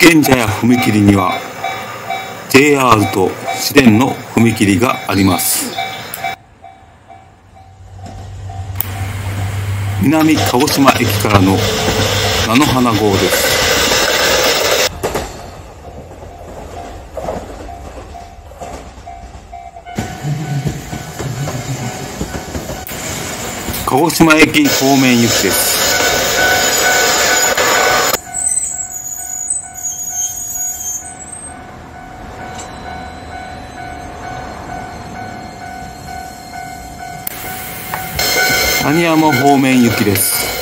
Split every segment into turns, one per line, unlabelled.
賢者や踏切には JR と市電の踏切があります。南鹿児島駅からの菜の花号です。鹿児島駅方面行きです。谷山方面行きです。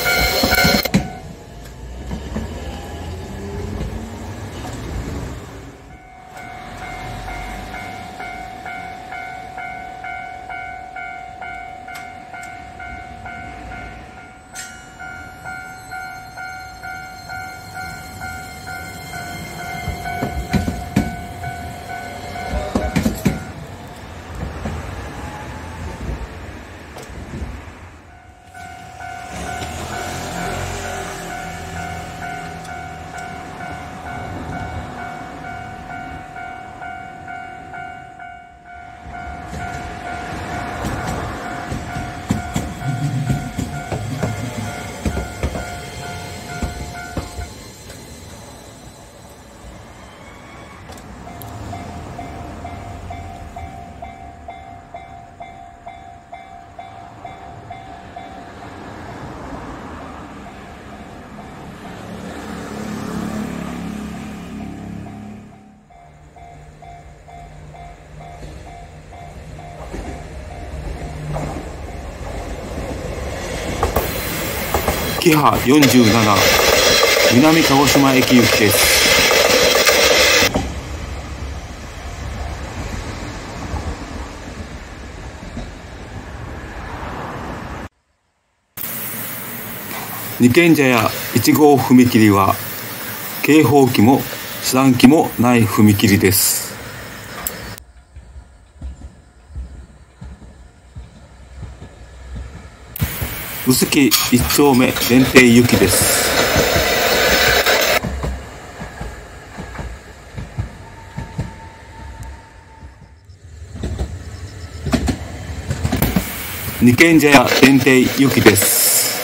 キハ47南鹿児島駅行きです。二賢者や1号踏切は警報機も遮断機もない踏切です。臼木一丁目限定行きです。二賢者屋限定行きです。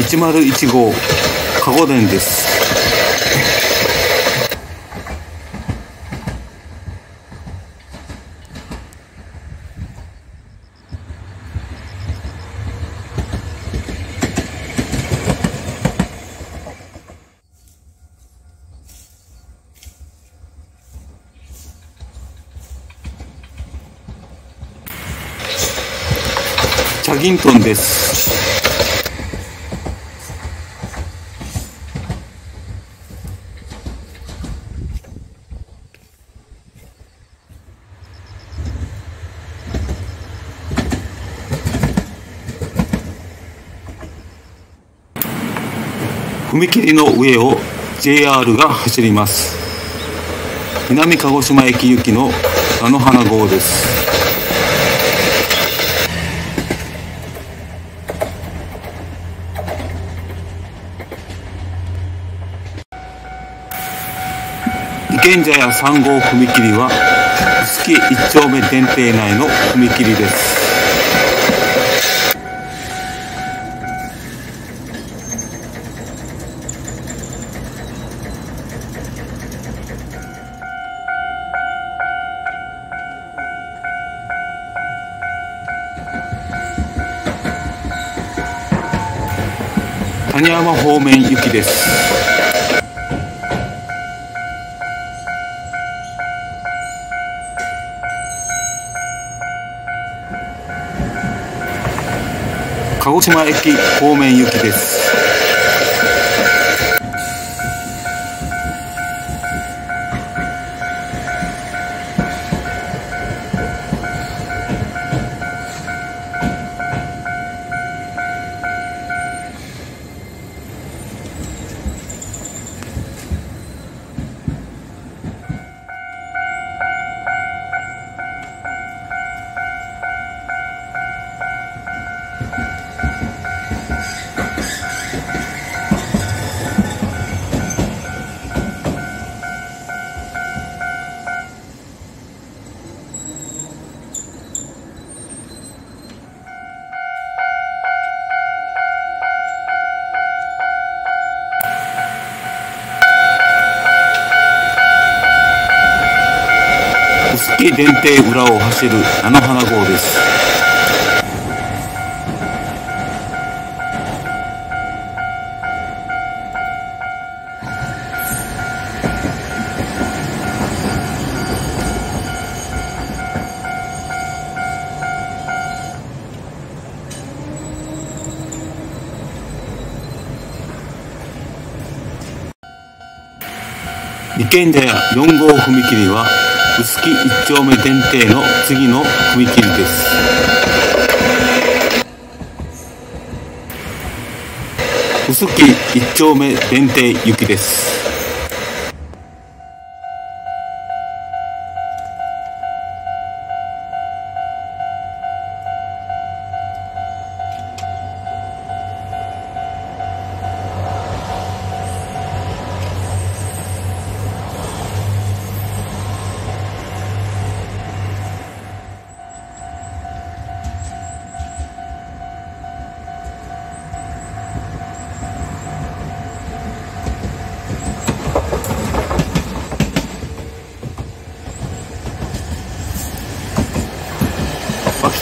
101号加護伝です。ギントンです。踏切の上を JR が走ります。南鹿児島駅行きの菜の花号です。賢者や3号踏切は臼杵一丁目電停内の踏切です。谷山方面行きです。鹿児島駅方面行きです。電停裏を走る菜の花号です。二軒茶屋4号踏切は臼杵一丁目電停の次の踏切です。臼杵一丁目電停行きです。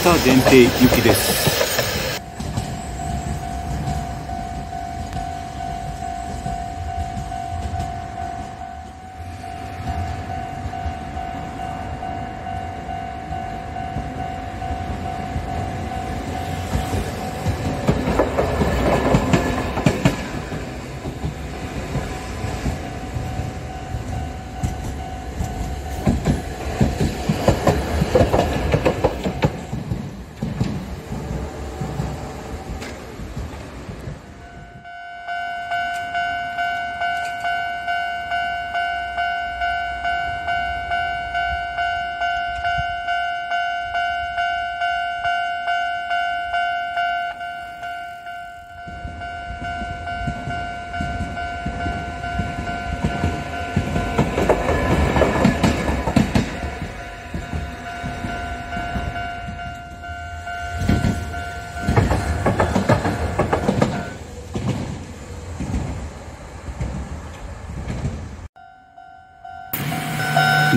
田電停行きです。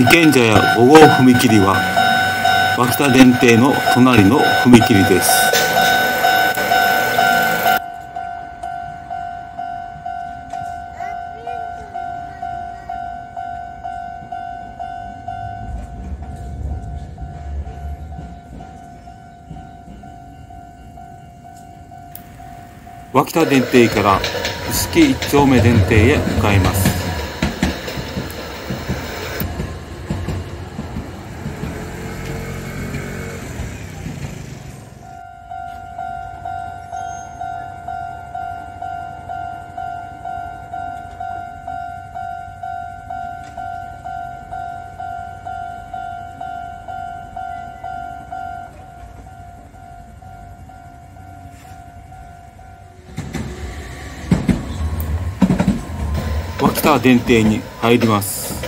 二軒茶屋5号踏切は脇田電停の隣の踏切です。脇田電停から臼杵一丁目電停へ向かいます。脇田電停に入ります。